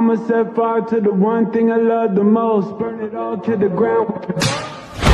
I'ma set fire to the one thing I love the most. Burn it all to the ground.